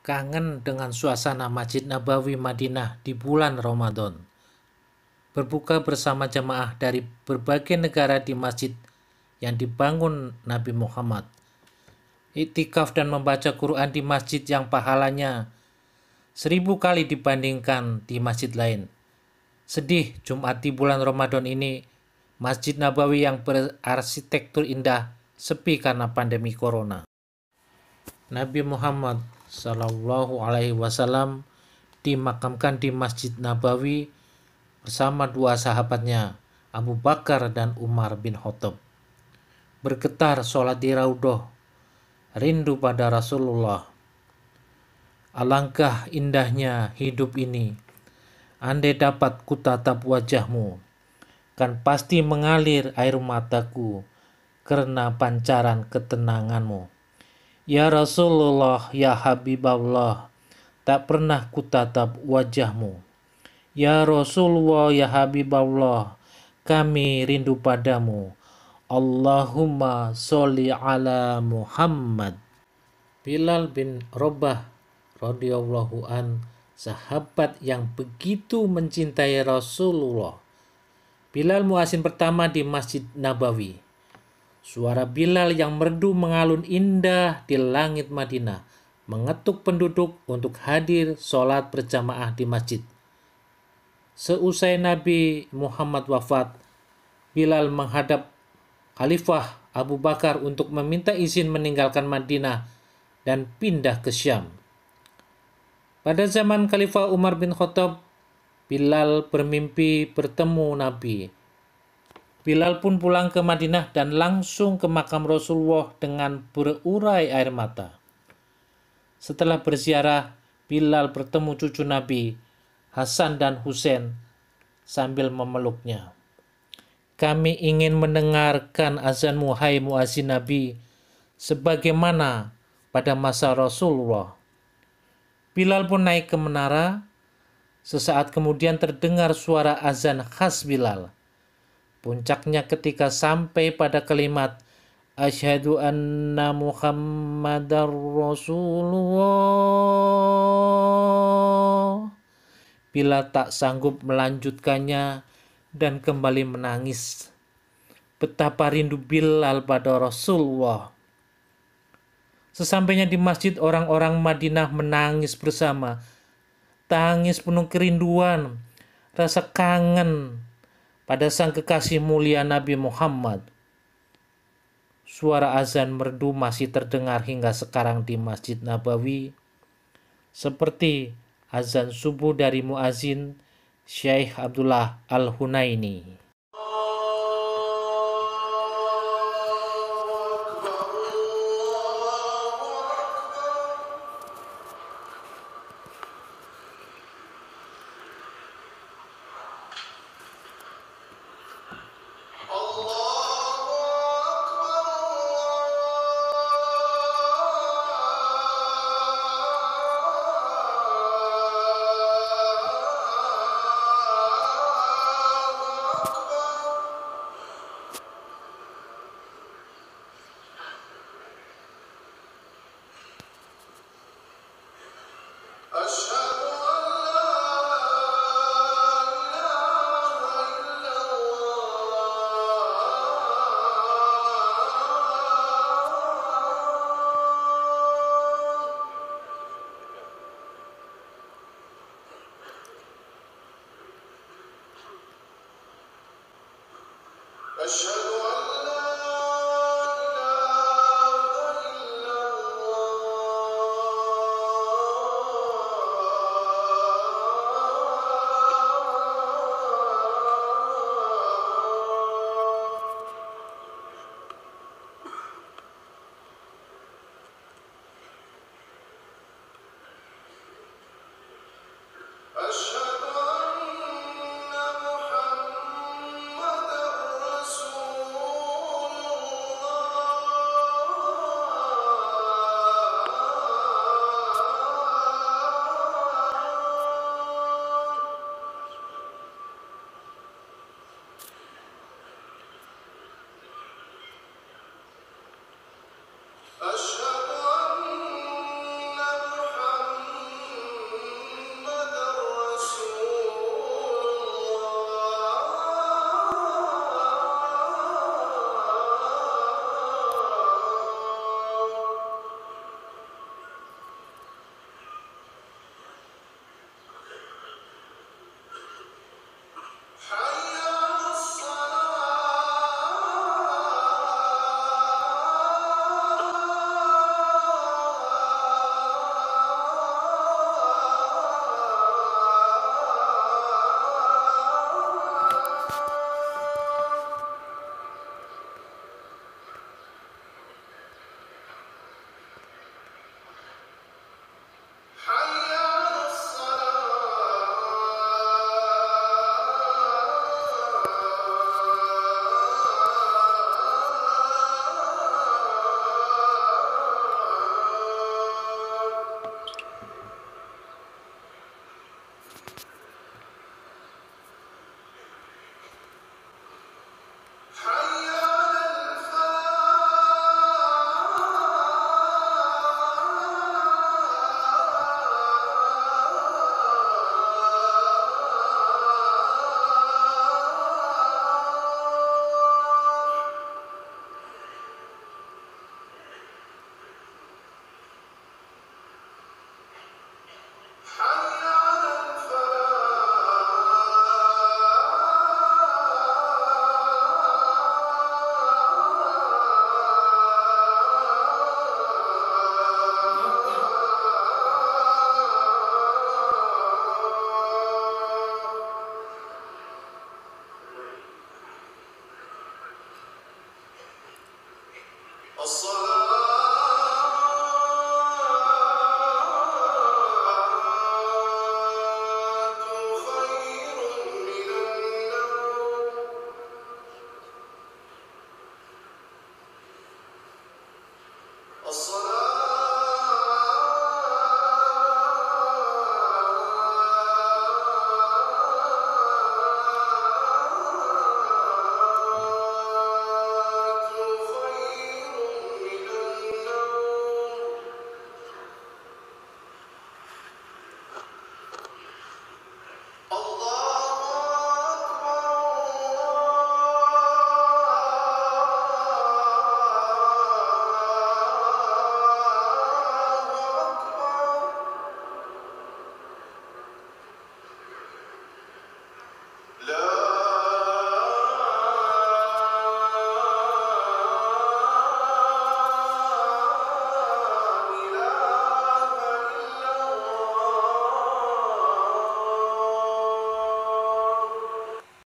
kangen dengan suasana Masjid Nabawi Madinah di bulan Ramadan. Berbuka bersama jemaah dari berbagai negara di masjid yang dibangun Nabi Muhammad. Iktikaf dan membaca Quran di masjid yang pahalanya seribu kali dibandingkan di masjid lain. Sedih Jumat di bulan Ramadan ini, Masjid Nabawi yang berarsitektur indah sepi karena pandemi corona. Nabi Muhammad Shallallahu Alaihi Wasallam dimakamkan di Masjid Nabawi bersama dua sahabatnya Abu Bakar dan Umar bin Khattab. Bergetar sholat di Raudhah, rindu pada Rasulullah. Alangkah indahnya hidup ini Andai dapat kutatap wajahmu, kan pasti mengalir air mataku karena pancaran ketenanganmu. Ya Rasulullah, ya Habibullah, tak pernah kutatap wajahmu. Ya Rasulullah, ya Habibullah, kami rindu padamu. Allahumma sholli ala Muhammad. Bilal bin Robah radhiyallahu an sahabat yang begitu mencintai Rasulullah. Bilal muasin pertama di Masjid Nabawi. Suara Bilal yang merdu mengalun indah di langit Madinah mengetuk penduduk untuk hadir sholat berjamaah di masjid. Seusai Nabi Muhammad wafat, Bilal menghadap Khalifah Abu Bakar untuk meminta izin meninggalkan Madinah dan pindah ke Syam. Pada zaman Khalifah Umar bin Khattab, Bilal bermimpi bertemu Nabi. Bilal pun pulang ke Madinah dan langsung ke makam Rasulullah dengan berurai air mata. Setelah berziarah, Bilal bertemu cucu Nabi, Hasan dan Husain, sambil memeluknya. Kami ingin mendengarkan azanmu, hai muazin Nabi, sebagaimana pada masa Rasulullah. Bilal pun naik ke menara. Sesaat kemudian terdengar suara azan khas Bilal. Puncaknya ketika sampai pada kalimat Asyhadu anna Muhammadar Rasulullah. Bilal tak sanggup melanjutkannya dan kembali menangis. Betapa rindu Bilal pada Rasulullah. Sesampainya di masjid orang-orang Madinah menangis bersama. Tangis penuh kerinduan, rasa kangen pada sang kekasih mulia Nabi Muhammad. Suara azan merdu masih terdengar hingga sekarang di Masjid Nabawi. Seperti azan subuh dari muazin Syekh Abdullah Al-Hunaini. أشهد